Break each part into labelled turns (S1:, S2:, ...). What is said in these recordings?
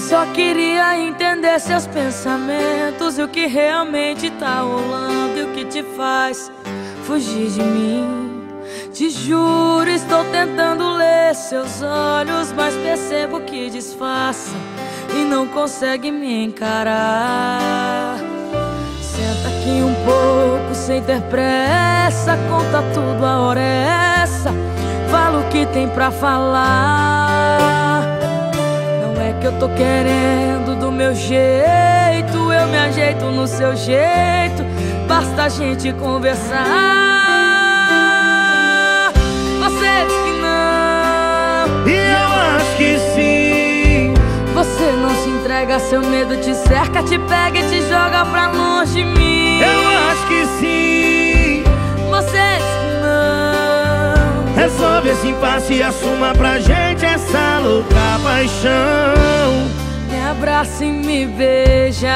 S1: só queria entender seus pensamentos e o que realmente tá rolando e o que te faz fugir de mim. Te juro, estou tentando ler seus olhos, mas percebo que disfarça e não consegue me encarar. Senta aqui um pouco sem ter pressa, conta tudo, a hora é essa. Fala o que tem pra falar. Que eu tô querendo do meu jeito, eu me ajeito no seu jeito. Basta a gente conversar. Você diz que não.
S2: E eu acho que sim.
S1: Você não se entrega, seu medo te cerca, te pega e te joga pra longe de mim.
S2: Eu acho que sim. Resolve esse impasse e assuma pra gente essa louca paixão.
S1: Me abraça e me beija,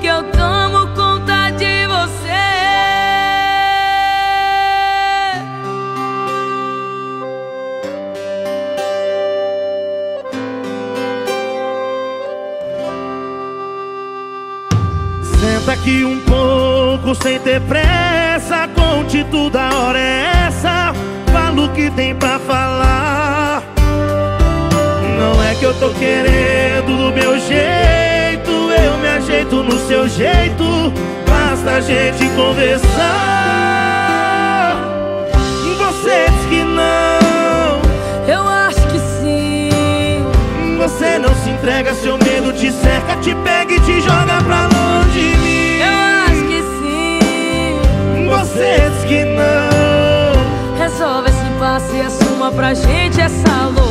S1: que eu tomo conta de você.
S2: Senta aqui um pouco sem ter pressa. Conte tudo, a hora é eu tô querendo do meu jeito. Eu me ajeito no seu jeito. Basta a gente conversar. Você diz que não.
S1: Eu acho que sim.
S2: Você não se entrega, seu medo te cerca, te pega e te joga pra longe de mim.
S1: Eu acho que sim.
S2: Você diz que não.
S1: Resolve esse impasse e assuma pra gente essa louca